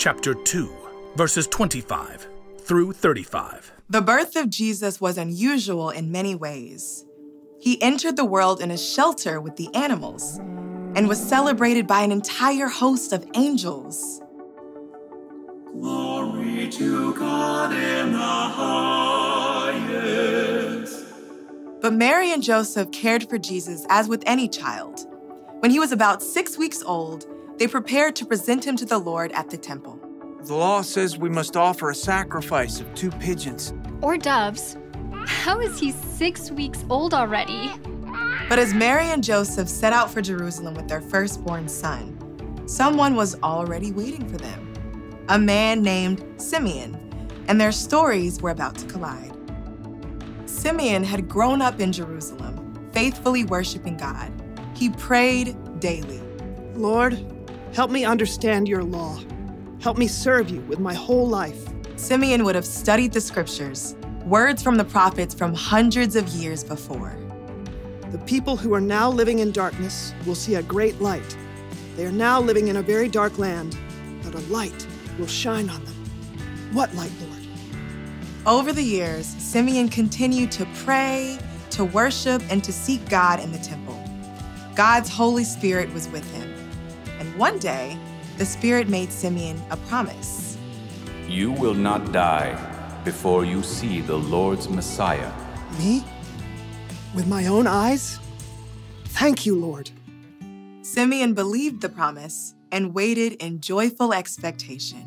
chapter 2, verses 25 through 35. The birth of Jesus was unusual in many ways. He entered the world in a shelter with the animals and was celebrated by an entire host of angels. Glory to God in the highest. But Mary and Joseph cared for Jesus as with any child. When he was about six weeks old, they prepared to present him to the Lord at the temple. The law says we must offer a sacrifice of two pigeons. Or doves. How is he six weeks old already? But as Mary and Joseph set out for Jerusalem with their firstborn son, someone was already waiting for them a man named Simeon, and their stories were about to collide. Simeon had grown up in Jerusalem, faithfully worshiping God. He prayed daily. Lord, help me understand your law. Help me serve you with my whole life. Simeon would have studied the scriptures, words from the prophets from hundreds of years before. The people who are now living in darkness will see a great light. They are now living in a very dark land, but a light will shine on them. What light, Lord? Over the years, Simeon continued to pray, to worship, and to seek God in the temple. God's Holy Spirit was with him. And one day, the Spirit made Simeon a promise. You will not die before you see the Lord's Messiah. Me? With my own eyes? Thank you, Lord. Simeon believed the promise and waited in joyful expectation.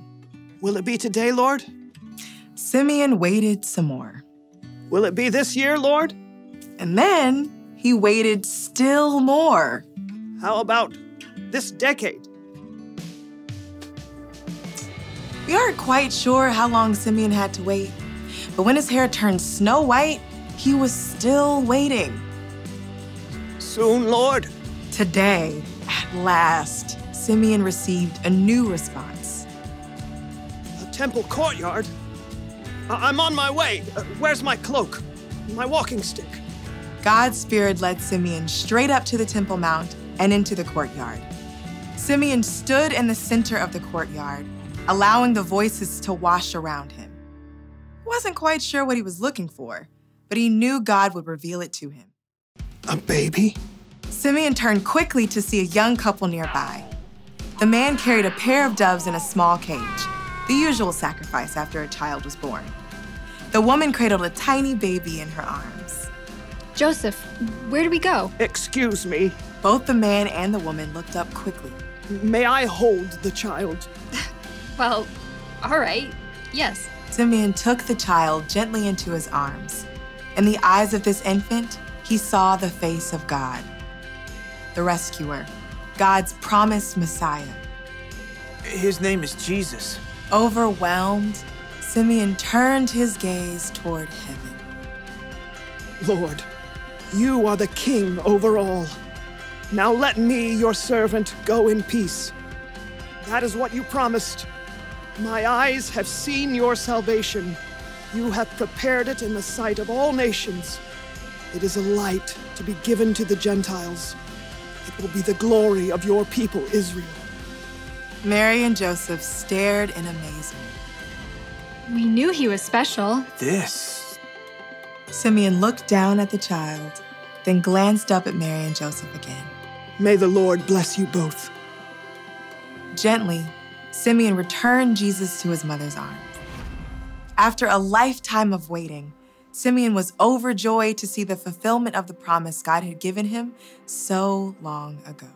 Will it be today, Lord? Simeon waited some more. Will it be this year, Lord? And then he waited still more. How about this decade? We aren't quite sure how long Simeon had to wait, but when his hair turned snow white, he was still waiting. Soon, Lord. Today, at last, Simeon received a new response. The temple courtyard? I- am on my way. Uh, where's my cloak? My walking stick? God's Spirit led Simeon straight up to the Temple Mount and into the courtyard. Simeon stood in the center of the courtyard, allowing the voices to wash around him. He wasn't quite sure what he was looking for, but he knew God would reveal it to him. A baby? Simeon turned quickly to see a young couple nearby. The man carried a pair of doves in a small cage, the usual sacrifice after a child was born. The woman cradled a tiny baby in her arms. Joseph, where do we go? Excuse me. Both the man and the woman looked up quickly. May I hold the child? well, all right. Yes. Simeon took the child gently into his arms. In the eyes of this infant, he saw the face of God, the rescuer, God's promised Messiah. His name is Jesus. Overwhelmed, Simeon turned his gaze toward heaven. Lord, you are the king over all. Now let me, your servant, go in peace. That is what you promised. My eyes have seen your salvation. You have prepared it in the sight of all nations. It is a light to be given to the Gentiles. It will be the glory of your people, Israel. Mary and Joseph stared in amazement. We knew he was special. This. Simeon looked down at the child, then glanced up at Mary and Joseph again. May the Lord bless you both. Gently, Simeon returned Jesus to his mother's arms. After a lifetime of waiting, Simeon was overjoyed to see the fulfillment of the promise God had given him so long ago.